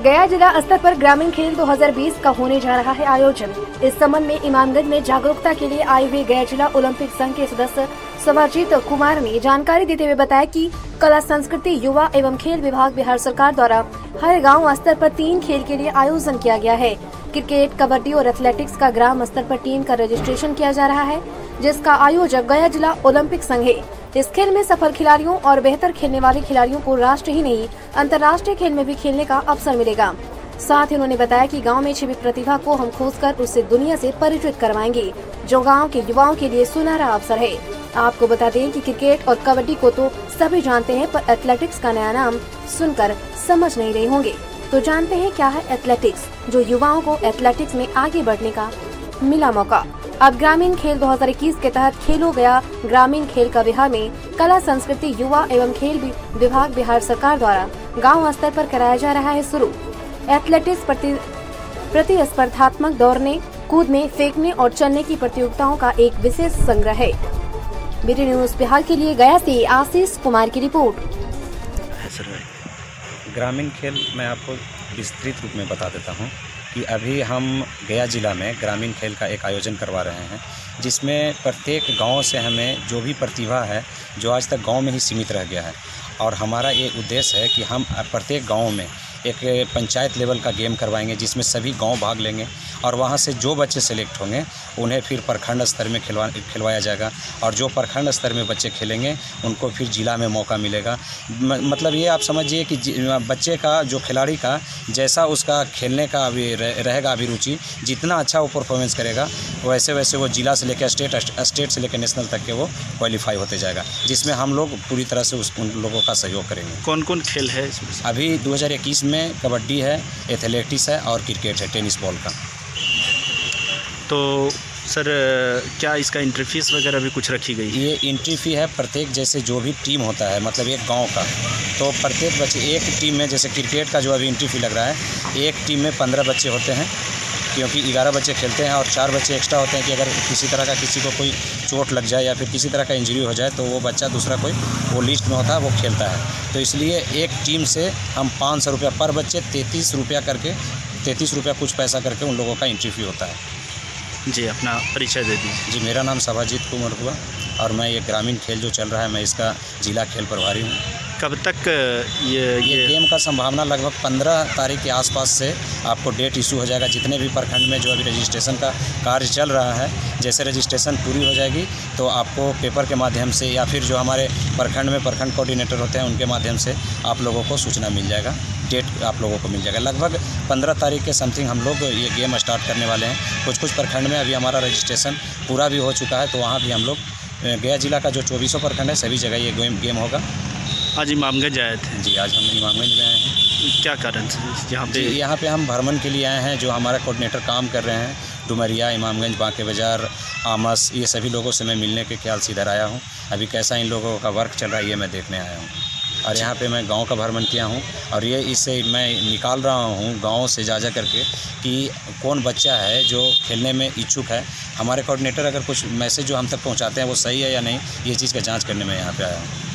गया जिला स्तर पर ग्रामीण खेल 2020 का होने जा रहा है आयोजन। इस संबंध में इमामगंज में जागरूकता के लिए आए हुए गया जिला ओलंपिक संघ के सदस्य सवाजीत कुमार ने जानकारी देते हुए बताया कि कला, संस्कृति, युवा एवं खेल विभाग बिहार सरकार द्वारा हर गाँव स्तर पर तीन खेल के लिए आयोजन किया गया है। क्रिकेट, कबड्डी और एथलेटिक्स का ग्राम स्तर पर टीम का रजिस्ट्रेशन किया जा रहा है, जिसका आयोजक गया जिला ओलंपिक संघ है। इस खेल में सफल खिलाड़ियों और बेहतर खेलने वाले खिलाड़ियों को राष्ट्र ही नहीं, अंतर्राष्ट्रीय खेल में भी खेलने का अवसर मिलेगा। साथ ही उन्होंने बताया कि गाँव में छिपी प्रतिभा को हम खोजकर उससे दुनिया से परिचित करवाएँगे, जो गाँव के युवाओं के लिए सुनहरा अवसर है। आपको बता दें कि क्रिकेट और कबड्डी को तो सभी जानते हैं, पर एथलेटिक्स का नया नाम सुनकर समझ नहीं रहे होंगे। तो जानते हैं क्या है एथलेटिक्स जो युवाओं को एथलेटिक्स में आगे बढ़ने का मिला मौका। अब ग्रामीण खेल 2021 के तहत खेलो गया ग्रामीण खेल का बिहार में कला, संस्कृति, युवा एवं खेल विभाग बिहार सरकार द्वारा गाँव स्तर पर कराया जा रहा है शुरू। एथलेटिक्स प्रति प्रतिस्पर्धात्मक दौड़ने, कूदने, फेंकने और चलने की प्रतियोगिताओं का एक विशेष संग्रह है। बीटी न्यूज़ बिहार के लिए गया से आशीष कुमार की रिपोर्ट। ग्रामीण खेल मैं आपको विस्तृत रूप में बता देता हूँ। कि अभी हम गया ज़िला में ग्रामीण खेल का एक आयोजन करवा रहे हैं, जिसमें प्रत्येक गाँव से हमें जो भी प्रतिभा है, जो आज तक गाँव में ही सीमित रह गया है। और हमारा ये उद्देश्य है कि हम प्रत्येक गाँव में एक पंचायत लेवल का गेम करवाएँगे जिसमें सभी गाँव भाग लेंगे और वहाँ से जो बच्चे सेलेक्ट होंगे उन्हें फिर प्रखंड स्तर में खिलवा खिलवाया जाएगा। और जो प्रखंड स्तर में बच्चे खेलेंगे उनको फिर जिला में मौका मिलेगा। मतलब ये आप समझिए कि बच्चे का जो खिलाड़ी का जैसा उसका खेलने का अभी रहेगा अभिरुचि जितना अच्छा वो परफॉर्मेंस करेगा वैसे वैसे वो जिला से लेकर स्टेट स्टेट से लेकर नेशनल तक के वो क्वालिफाई होते जाएगा जिसमें हम लोग पूरी तरह से उस उन लोगों का सहयोग करेंगे। कौन कौन खेल है इसमें? अभी दो में कबड्डी है एथलेटिक्स है और क्रिकेट है टेनिस बॉल का। तो सर क्या इसका इंट्री फ़ीस वगैरह भी कुछ रखी गई? ये इंट्री फ़ी है प्रत्येक जैसे जो भी टीम होता है मतलब एक गाँव का। तो प्रत्येक बच्चे एक टीम में जैसे क्रिकेट का जो अभी इंट्री फ़ी लग रहा है एक टीम में पंद्रह बच्चे होते हैं। क्योंकि ग्यारह बच्चे खेलते हैं और चार बच्चे एक्स्ट्रा होते हैं कि अगर किसी तरह का किसी को कोई चोट लग जाए या फिर किसी तरह का इंजरी हो जाए तो वो बच्चा दूसरा कोई वो लिस्ट में होता है वो खेलता है। तो इसलिए एक टीम से हम पाँच सौ रुपया पर बच्चे तैंतीस रुपया करके तैंतीस रुपया कुछ पैसा करके उन लोगों का एंट्री फ़ी होता है। जी अपना परिचय दे दीजिए। जी मेरा नाम सभाजीत कुमार हुआ और मैं ये ग्रामीण खेल जो चल रहा है मैं इसका जिला खेल प्रभारी हूँ। कब तक ये ये गेम का संभावना लगभग पंद्रह तारीख के आसपास से आपको डेट इशू हो जाएगा। जितने भी प्रखंड में जो अभी रजिस्ट्रेशन का कार्य चल रहा है जैसे रजिस्ट्रेशन पूरी हो जाएगी तो आपको पेपर के माध्यम से या फिर जो हमारे प्रखंड में प्रखंड कोऑर्डिनेटर होते हैं उनके माध्यम से आप लोगों को सूचना मिल जाएगा। डेट आप लोगों को मिल जाएगा। लगभग पंद्रह तारीख के समथिंग हम लोग ये गेम स्टार्ट करने वाले हैं। कुछ कुछ प्रखंड में अभी हमारा रजिस्ट्रेशन पूरा भी हो चुका है तो वहाँ भी हम लोग गया जिला का जो चौबीसों प्रखंड है सभी जगह ये गेम गेम होगा। आज इमामगंज आए थे। जी आज हम इमामगंज में आए हैं। क्या कारण यहाँ पे यहाँ पे हम भ्रमण के लिए आए हैं जो हमारा कोऑर्डिनेटर काम कर रहे हैं डुमरिया इमामगंज बांके बाज़ार आमस ये सभी लोगों से मैं मिलने के ख्याल से इधर आया हूँ। अभी कैसा इन लोगों का वर्क चल रहा है ये मैं देखने आया हूँ। और यहाँ पे मैं गाँव का भ्रमण किया हूँ और ये इससे मैं निकाल रहा हूँ गाँव से जा जा करके कि कौन बच्चा है जो खेलने में इच्छुक है। हमारे कोऑर्डिनेटर अगर कुछ मैसेज जो हम तक पहुँचाते हैं वो सही है या नहीं ये चीज़ का जाँच करने में यहाँ पे आया हूँ।